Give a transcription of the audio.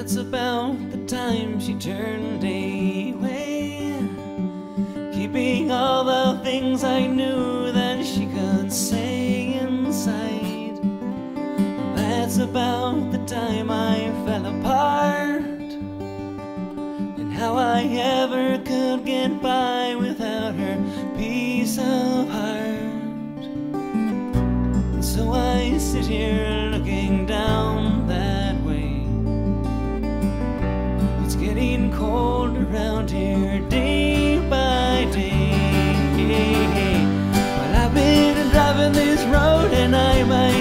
That's about the time she turned away, keeping all the things I knew that she could say inside. That's about the time I fell apart, and how I ever could get by without her peace of heart. And so I sit here getting cold around here day by day. Well, I've been driving this road and I might.